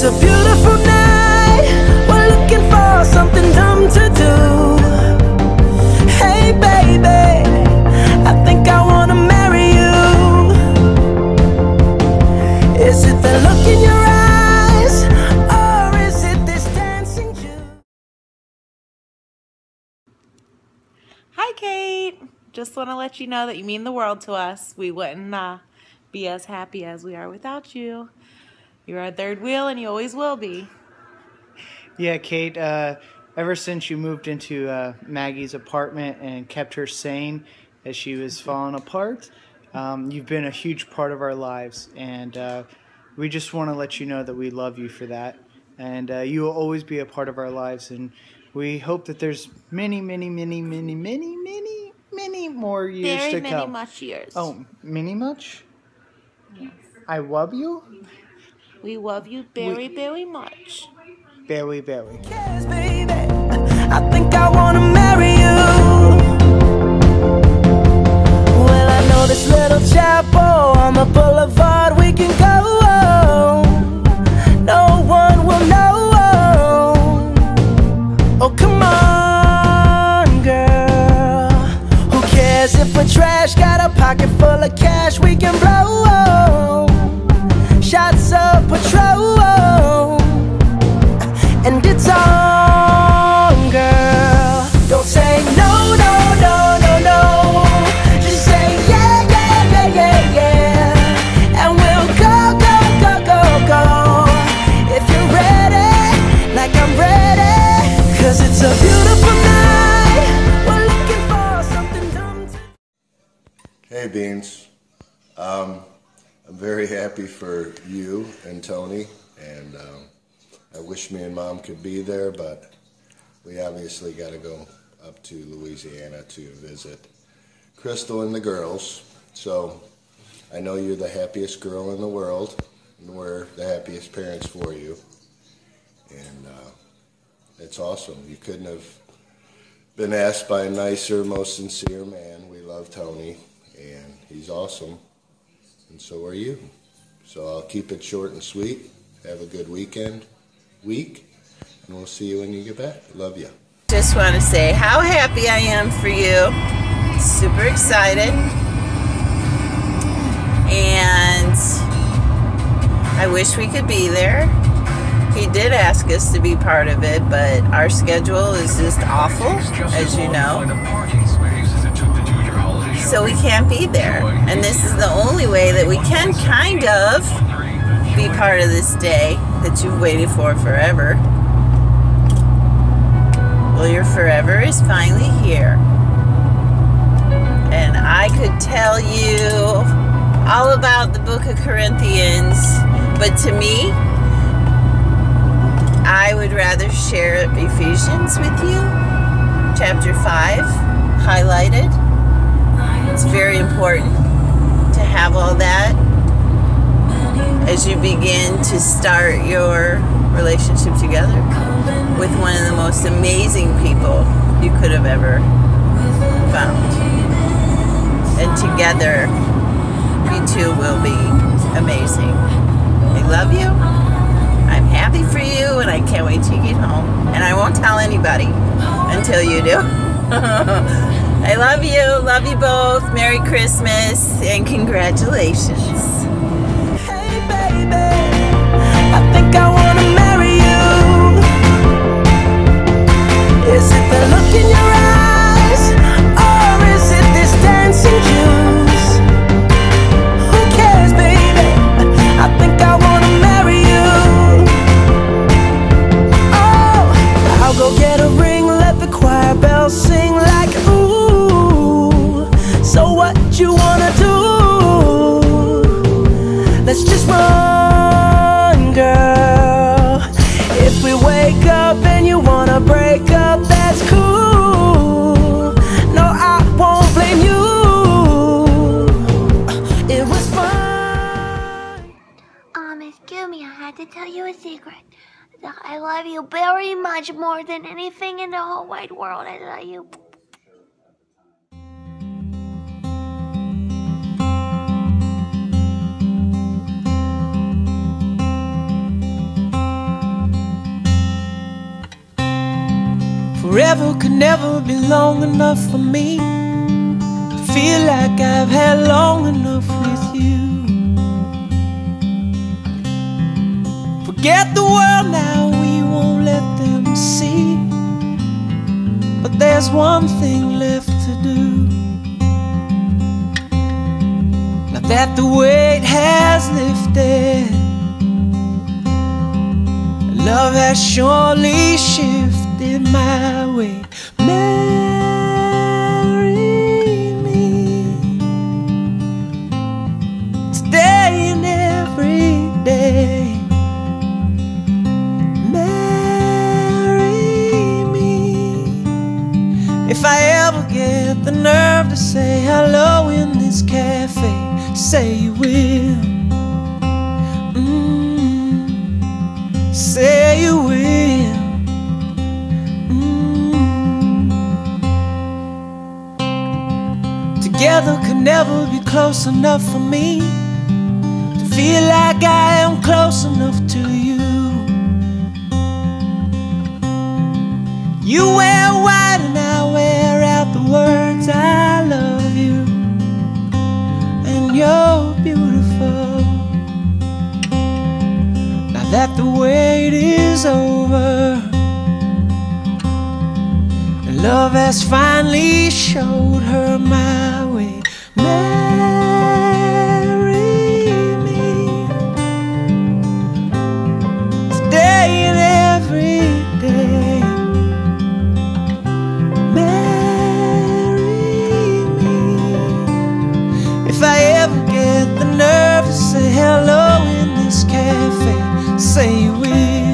It's a beautiful night. We're looking for something dumb to do. Hey, baby, I think I wanna marry you. Is it the look in your eyes, or is it this dancing juice? Hi, Kate. Just want to let you know that you mean the world to us. We wouldn't uh, be as happy as we are without you. You're our third wheel, and you always will be. Yeah, Kate, uh, ever since you moved into uh, Maggie's apartment and kept her sane as she was falling apart, um, you've been a huge part of our lives. And uh, we just want to let you know that we love you for that. And uh, you will always be a part of our lives. And we hope that there's many, many, many, many, many, many, many more years Very to many come. much years. Oh, many much? I love you? We love you very, very much. Very, very. I think I wanna marry you. Well, I know this little chapel on the boulevard we can go. I'm very happy for you and Tony, and um, I wish me and Mom could be there, but we obviously got to go up to Louisiana to visit Crystal and the girls. So I know you're the happiest girl in the world, and we're the happiest parents for you. And uh, it's awesome. You couldn't have been asked by a nicer, most sincere man. We love Tony, and he's awesome, and so are you. So I'll keep it short and sweet. Have a good weekend, week, and we'll see you when you get back. Love you. Just want to say how happy I am for you. Super excited. And I wish we could be there. He did ask us to be part of it, but our schedule is just awful, as you know. So we can't be there. And this is the only way that we can kind of be part of this day that you've waited for forever. Well, your forever is finally here. And I could tell you all about the book of Corinthians, but to me, I would rather share Ephesians with you, chapter 5, highlighted. It's very important to have all that as you begin to start your relationship together with one of the most amazing people you could have ever found. And together, you two will be amazing. I love you. I'm happy for you, and I can't wait to get home. And I won't tell anybody until you do. I love you. Love you both. Merry Christmas and congratulations. I love you very much more than anything in the whole wide world. I love you. Forever could never be long enough for me to feel like I've had long enough with you. Forget the world now there's one thing left to do. Now that the weight has lifted, love has surely shifted my way. Say you will. Mm, say you will. Mm. Together could never be close enough for me to feel like I am close enough to you. You wear white and I wear out the words I love that the wait is over, love has finally showed her my way. Marry me today and every day. Marry me if I ever get the nerve to say hello in this cafe say we